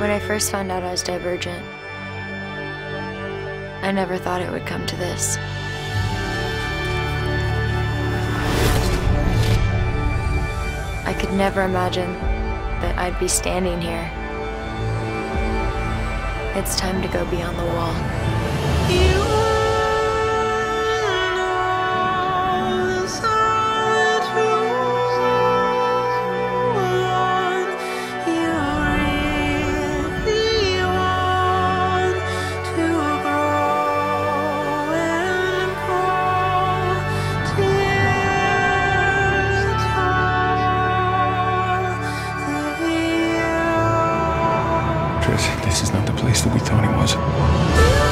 When I first found out I was divergent, I never thought it would come to this. I could never imagine that I'd be standing here. It's time to go beyond the wall. Tris, this is not the place that we thought it was.